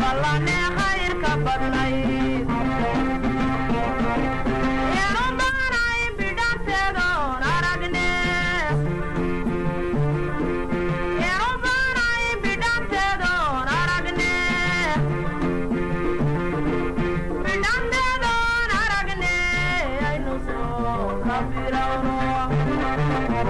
Bala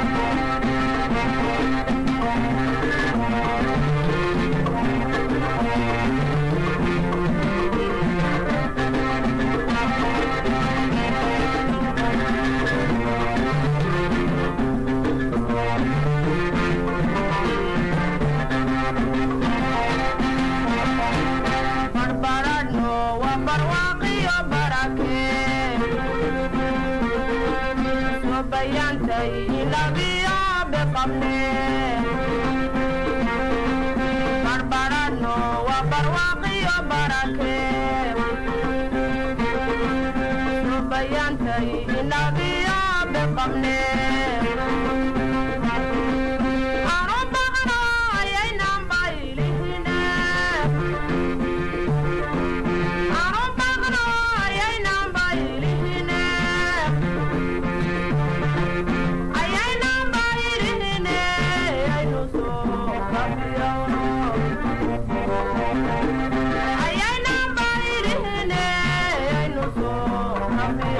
Thank y la vida me cambié. Bárbara no, a barwaqiyo barake. Rubayante y la vida me cambié. Amen.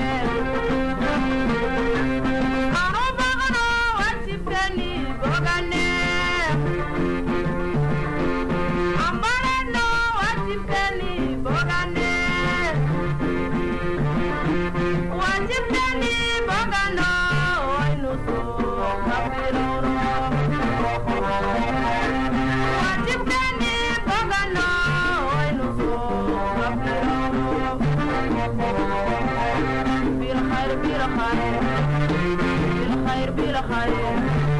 بلا خير بلا خير بلا خير.